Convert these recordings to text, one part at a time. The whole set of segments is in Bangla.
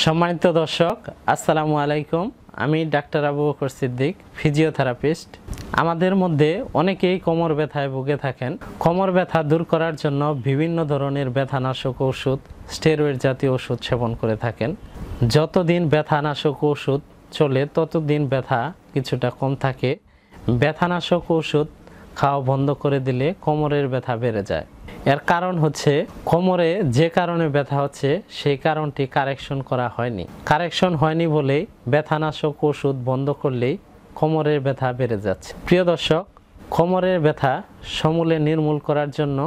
সম্মানিত দর্শক, আসসালামু আলাইকুম। আমি ডাক্তার আবু বকর সিদ্দিক ফিজিওথেরাপিস্ট আমাদের মধ্যে অনেকেই কোমর ব্যথায় ভুগে থাকেন। কোমর ব্যথা দূর করার জন্য বিভিন্ন ধরনের ব্যথানাশক ওষুধ স্টেরয়েড জাতীয় ওষুধ সেবন করে থাকেন। যতদিন ব্যথানাশক ওষুধ চলে, ততদিন ব্যথা কিছুটা কম থাকে। ব্যথানাশক ওষুধ খাওয়া বন্ধ করে দিলে কোমরের ব্যথা বেড়ে যায়। এর কারণ হচ্ছে কোমরে যে কারণে ব্যথা হচ্ছে, সেই কারণটি কারেকশন করা হয়নি। কারেকশন হয়নি বলেই ব্যথানাশক ওষুধ বন্ধ করলেই কোমরের ব্যথা বেড়ে যাচ্ছে। প্রিয় দর্শক, কোমরের ব্যথা সমূলে নির্মূল করার জন্য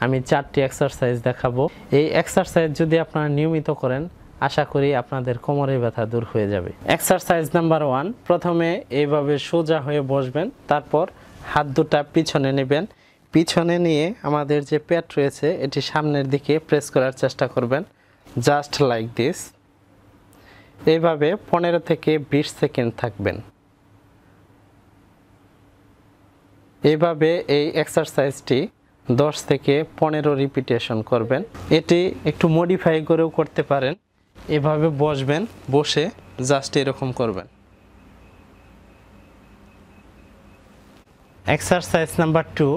আমি চারটি এক্সারসাইজ দেখাবো। এই এক্সারসাইজ যদি আপনারা নিয়মিত করেন, আশা করি আপনাদের কোমরের ব্যথা দূর হয়ে যাবে। এক্সারসাইজ নাম্বার ওয়ান প্রথমে এইভাবে সোজা হয়ে বসবেন, তারপর হাত দুটা পিছনে নেবেন। পিছনে নিয়ে আমাদের যে পেট রয়েছে, এটি সামনের দিকে প্রেস করার চেষ্টা করবেন। Just like this. এইভাবে পনেরো থেকে বিশ সেকেন্ড থাকবেন। এইভাবে এই এক্সারসাইজটি দশ থেকে পনেরো রিপিটেশন করবেন। এটি একটু মডিফাই করেও করতে পারেন। এভাবে বসবেন, বসে জাস্ট এরকম করবেন। এক্সারসাইজ নাম্বার টু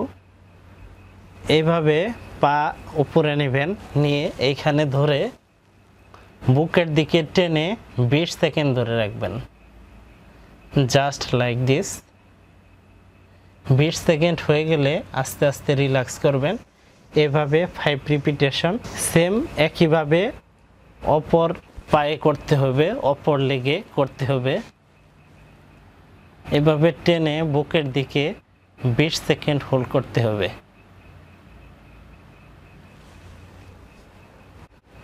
এইভাবে পা উপরে নেবেন, নিয়ে এইখানে ধরে বুকের দিকে টেনে বিশ সেকেন্ড ধরে রাখবেন। Just like this. বিশ সেকেন্ড হয়ে গেলে আস্তে আস্তে রিল্যাক্স করবেন। এভাবে ফাইভ রিপিটেশন সেম একইভাবে অপর পায়ে করতে হবে, অপর লেগে করতে হবে। এভাবে টেনে বুকের দিকে বিশ সেকেন্ড হোল্ড করতে হবে।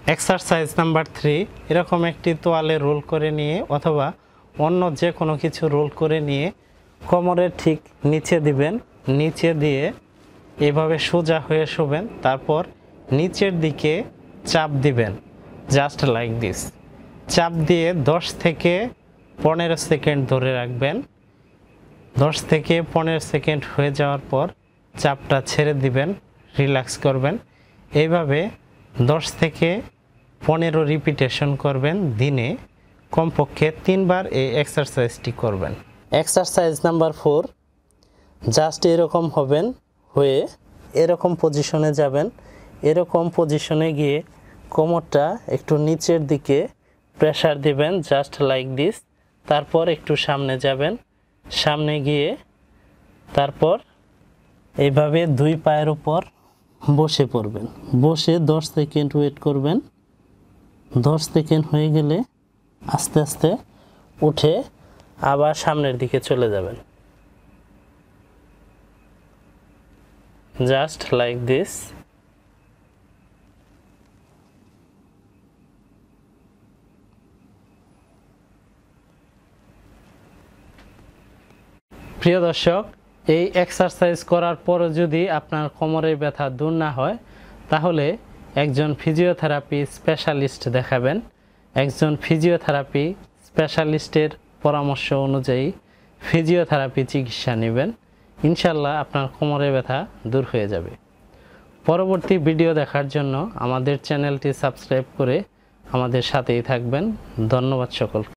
এক্সারসাইজ নাম্বার থ্রি এরকম একটি তোয়ালে রোল করে নিয়ে অথবা অন্য যে কোনো কিছু রোল করে নিয়ে কোমরের ঠিক নিচে দিবেন, নিচে দিয়ে এভাবে সোজা হয়ে শোবেন, তারপর নিচের দিকে চাপ দিবেন জাস্ট লাইক দিস চাপ দিয়ে দশ থেকে পনেরো সেকেন্ড ধরে রাখবেন। দশ থেকে পনেরো সেকেন্ড হয়ে যাওয়ার পর চাপটা ছেড়ে দিবেন রিল্যাক্স করবেন। এইভাবে দশ থেকে পনেরো রিপিটেশন করবেন, দিনে কমপক্ষে তিনবার এই এক্সারসাইজটি করবেন। এক্সারসাইজ নাম্বার ফোর জাস্ট এরকম হবেন, হয়ে এরকম পজিশনে যাবেন, এরকম পজিশনে গিয়ে কোমরটা একটু নিচের দিকে প্রেসার দিবেন জাস্ট লাইক দিস তারপর একটু সামনে যাবেন, সামনে গিয়ে তারপর এইভাবে দুই পায়ের উপর বসে পড়বেন। বসে দশ সেকেন্ড ওয়েট করবেন। দশ সেকেন্ড হয়ে গেলে আস্তে আস্তে উঠে আবার সামনের দিকে চলে যাবেন। জাস্ট লাইক দিস প্রিয় দর্শক, এই এক্সারসাইজ করার পরও যদি আপনার কোমরের ব্যথা দূর না হয়, তাহলে একজন ফিজিওথেরাপি স্পেশালিস্ট দেখাবেন। একজন ফিজিওথেরাপি স্পেশালিস্টের পরামর্শ অনুযায়ী ফিজিওথেরাপি চিকিৎসা নেবেন। ইনশাল্লাহ আপনার কোমরে ব্যথা দূর হয়ে যাবে। পরবর্তী ভিডিও দেখার জন্য আমাদের চ্যানেলটি সাবস্ক্রাইব করে আমাদের সাথেই থাকবেন। ধন্যবাদ সকল